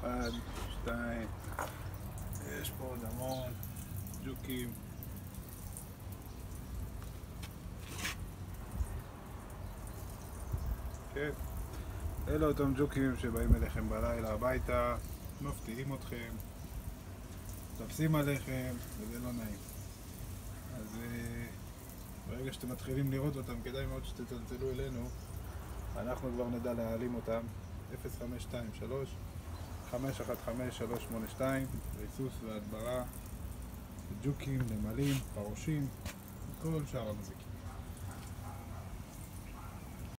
אחד, שתיים, יש פה עוד המון ג'וקים. כן, אלה אותם ג'וקים שבאים אליכם בלילה הביתה, מפתיעים אתכם, תופסים עליכם, וזה לא נעים. אז אה, ברגע שאתם מתחילים לראות אותם, כדאי מאוד שתצלצלו אלינו, אנחנו כבר נדע להעלים אותם. 0523 515-382, ריסוס והדברה, ג'וקים, נמלים, פרושים, כל שאר המזיקים.